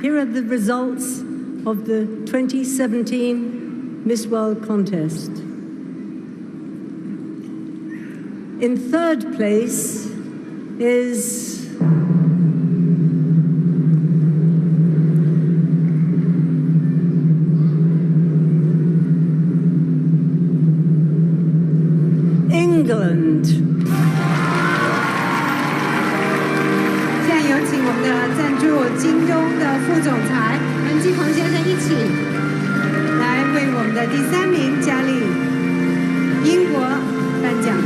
here are the results of the 2017 Miss World contest. In third place is 祝京东的副总裁文继鹏先生一起来为我们的第三名佳丽英国颁奖。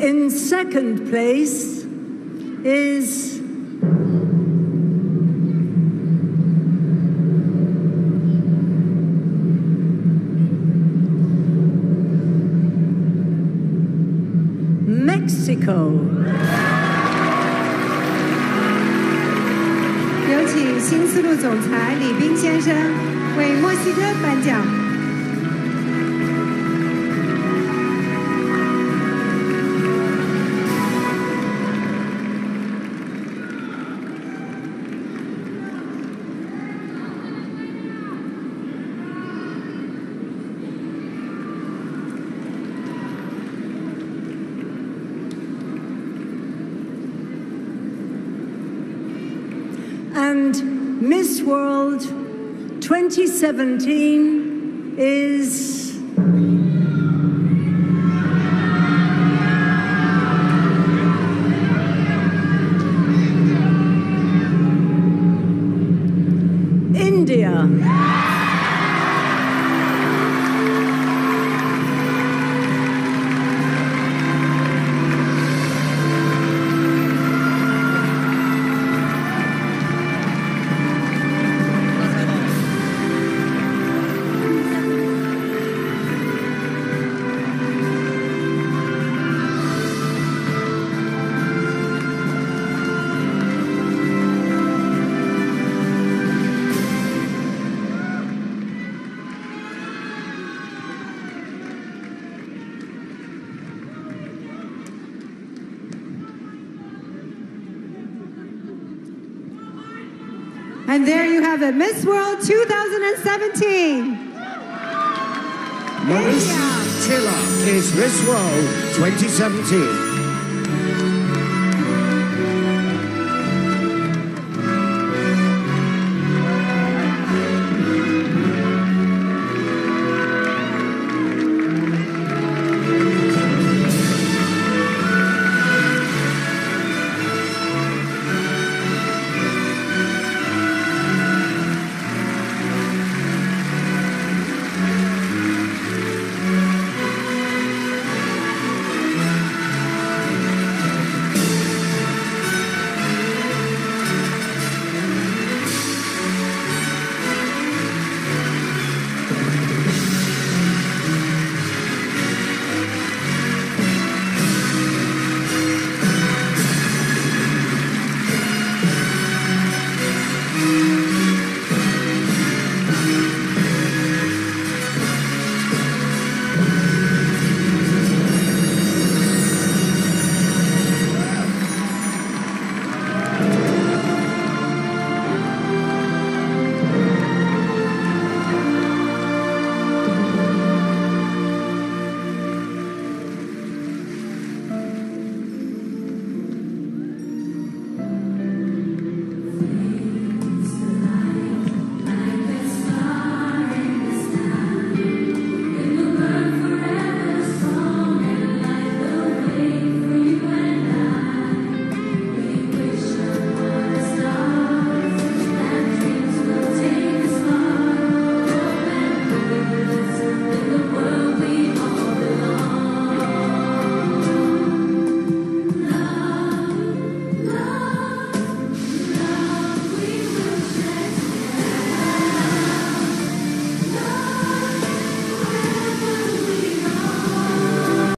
In second place is 有请新丝路总裁李斌先生为墨西哥颁奖。And Miss World 2017 is India. And there you have it, Miss World 2017. Manushi Chhillar is Miss World 2017.